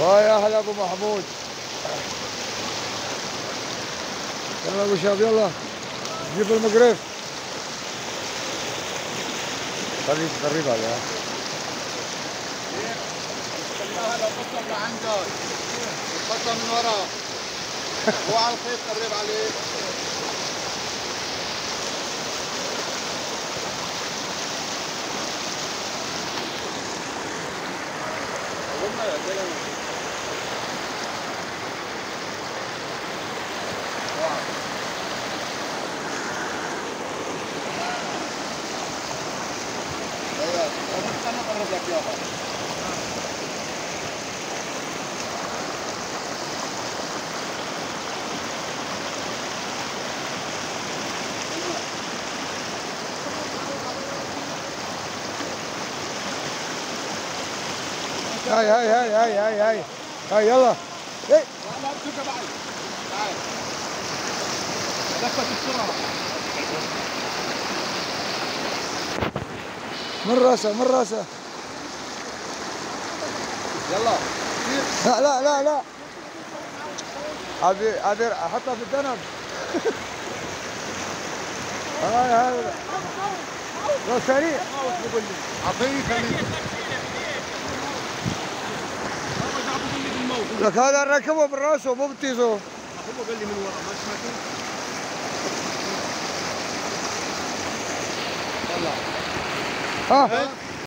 ويا هلا ابو محمود. يلا ابو شاب يلا. جيب المقرف. قريب قريب عليها هلا بطل لعندك بطل من ورا هو على الخيط قرب عليه هاي هاي هاي هاي هاي هاي. هاي يلا. إيه. لا بتوقع بعد تعال لفت بسرعة من راسه من راسه. يلا. لا لا لا لا. أبي أبي أحطها في الذنب هاي هاي. لو سريع. اعطيه خليه لك هذا ركبه براسه مو بتيزه هو قال لي من ورا ما سمعتوا ها. ها